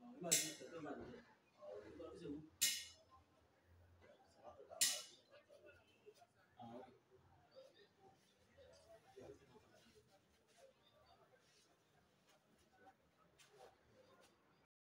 Vâng, vâng, thưa ông, số.